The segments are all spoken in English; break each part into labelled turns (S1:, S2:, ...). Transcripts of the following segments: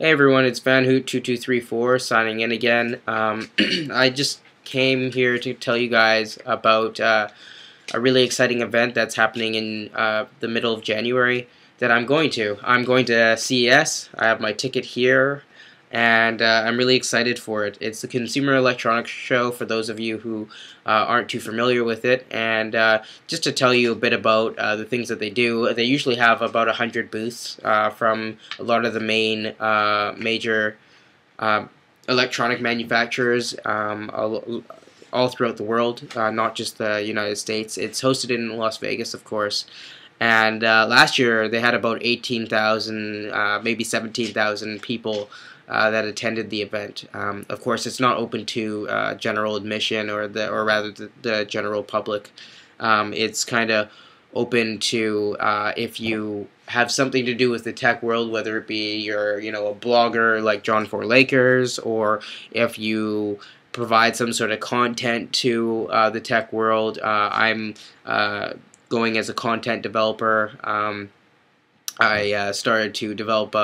S1: Hey everyone, it's VanHoot2234 signing in again. Um, I just came here to tell you guys about uh, a really exciting event that's happening in uh, the middle of January that I'm going to. I'm going to CES. I have my ticket here and uh, I'm really excited for it. It's the Consumer Electronics Show for those of you who uh, aren't too familiar with it, and uh, just to tell you a bit about uh, the things that they do, they usually have about 100 booths uh, from a lot of the main uh, major electronic manufacturers um, all, all, throughout the world, not just the United States. It's hosted in Las Vegas, of course. And last year they had about 18,000, maybe 17,000 people uh, that attended the event. Um, of course, it's not open to uh, general admission or the or rather the, the general public. Um, it's kind of open to uh, if you have something to do with the tech world, whether it be you're you know a blogger like jon4lakers, or if you provide some sort of content to uh, the tech world. Uh, I'm going as a content developer. Um, I uh, started to develop a,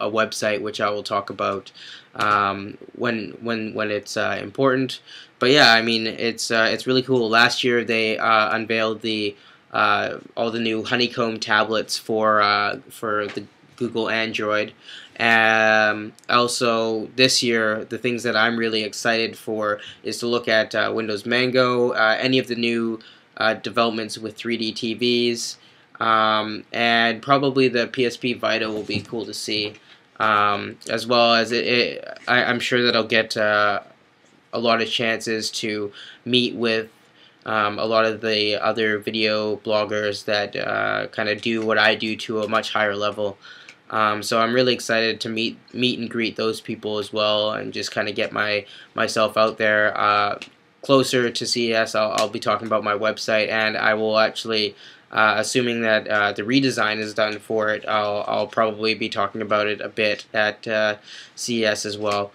S1: a, a, website, which I will talk about um, when when when it's uh, important. But yeah, I mean it's uh, it's really cool. Last year they uh, unveiled the uh, all the new Honeycomb tablets for uh, for the Google Android. Um, also, this year, the things that I'm really excited for is to look at Windows Mango, any of the new developments with 3D TVs. Um, and probably the PSP Vita will be cool to see, um, as well as it. it I, am sure that I'll get uh, a lot of chances to meet with um, a lot of the other video bloggers that uh, kind of do what I do to a much higher level. Um, so I'm really excited to meet meet and greet those people as well, and just kind of get my myself out there. Uh, closer to CES, I'll, I'll be talking about my website, and I will actually uh, assuming that uh, the redesign is done for it, I'll, I'll, probably be talking about it a bit at uh, CES as well.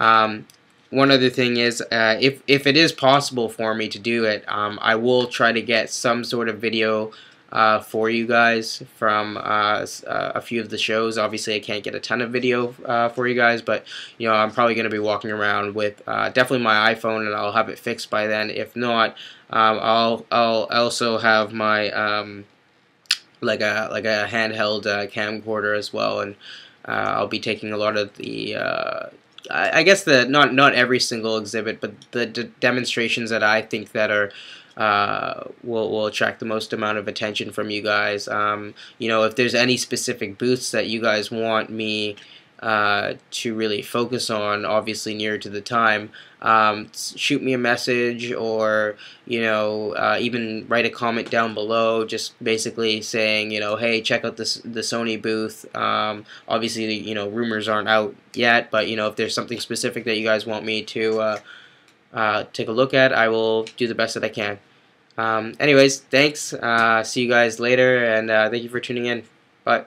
S1: Um, one other thing is, uh, if, if it is possible for me to do it, um, I will try to get some sort of video uh, for you guys from uh, uh, a few of the shows. Obviously, I can't get a ton of video uh, for you guys, but you know I'm probably going to be walking around with uh, definitely my iPhone, and I'll have it fixed by then. If not, um, I'll I'll also have my um, like a like a handheld uh, camcorder as well, and I'll be taking a lot of the I guess the not not every single exhibit, but the demonstrations that I think that are uh, will will attract the most amount of attention from you guys. Um, you know, if there's any specific booths that you guys want me uh, to really focus on, obviously nearer to the time, um, shoot me a message or you know uh, even write a comment down below, just basically saying you know hey check out this the Sony booth. Um, obviously you know rumors aren't out yet, but you know if there's something specific that you guys want me to uh, uh, take a look at, I will do the best that I can. Um, anyways, thanks. Uh, see you guys later, and uh, thank you for tuning in. Bye.